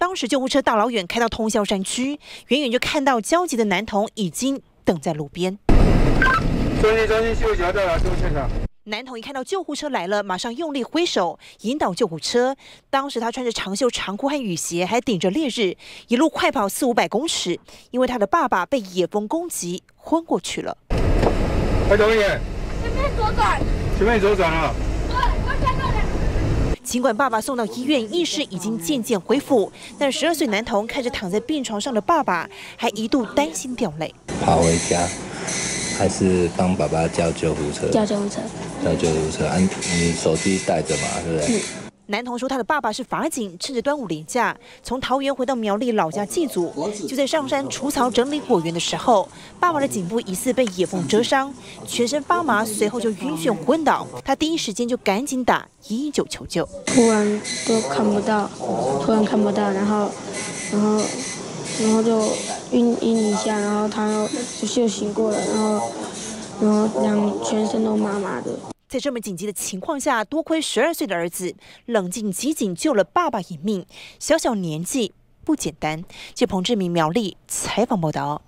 当时救护车大老远开到通霄山区，远远就看到焦急的男童已经等在路边。中心中心救护车到了，救现场。男童一看到救护车来了，马上用力挥手引导救护车。当时他穿着长袖长裤和雨鞋，还顶着烈日，一路快跑四五百公尺，因为他的爸爸被野蜂攻击昏过去了。快走一点，前面左转，前面左转了。尽管爸爸送到医院，意识已经渐渐恢复，但十二岁男童看着躺在病床上的爸爸，还一度担心掉泪。跑回家。还是帮爸爸叫救护车，叫救护车，叫救护车。安，你手机带着嘛，对不对？男童说，他的爸爸是法警，趁着端午连假从桃园回到苗栗老家祭祖，就在上山除草整理果园的时候，爸爸的颈部疑似被野蜂蛰伤，全身发麻，随后就晕眩昏倒。他第一时间就赶紧打一一九求救。突然都看不到，突然看不到，然后，然后。然后就晕晕一下，然后他又就醒过来，然后然后两全身都麻麻的。在这么紧急的情况下，多亏十二岁的儿子冷静机警救了爸爸一命，小小年纪不简单。据彭志明苗栗采访报道。